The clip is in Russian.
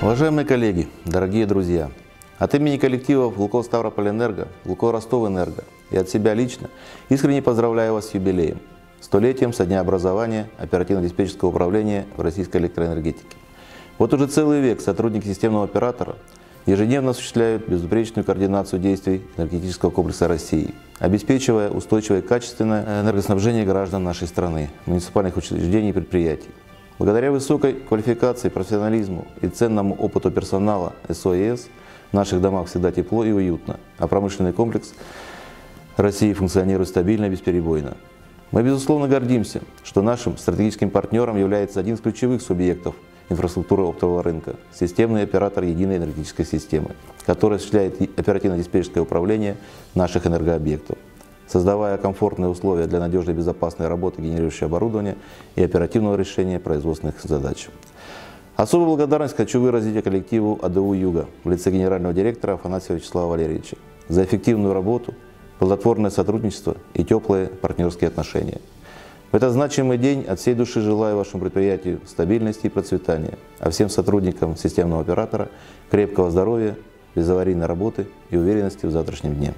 Уважаемые коллеги, дорогие друзья, от имени коллективов Лукойл Ставрополь-Энерго, Лукойл Ростов-Энерго и от себя лично искренне поздравляю вас с юбилеем, столетием со дня образования оперативно-диспетчерского управления в российской электроэнергетике. Вот уже целый век сотрудники системного оператора ежедневно осуществляют безупречную координацию действий энергетического комплекса России, обеспечивая устойчивое и качественное энергоснабжение граждан нашей страны, муниципальных учреждений и предприятий. Благодаря высокой квалификации, профессионализму и ценному опыту персонала СОЕС в наших домах всегда тепло и уютно, а промышленный комплекс России функционирует стабильно и бесперебойно. Мы, безусловно, гордимся, что нашим стратегическим партнером является один из ключевых субъектов инфраструктуры оптового рынка – системный оператор единой энергетической системы, который осуществляет оперативно-диспетчерское управление наших энергообъектов создавая комфортные условия для надежной и безопасной работы генерирующего оборудования и оперативного решения производственных задач. Особую благодарность хочу выразить коллективу АДУ «Юга» в лице генерального директора Афанасьева Вячеслава Валерьевича за эффективную работу, плодотворное сотрудничество и теплые партнерские отношения. В этот значимый день от всей души желаю вашему предприятию стабильности и процветания, а всем сотрудникам системного оператора крепкого здоровья, безаварийной работы и уверенности в завтрашнем дне.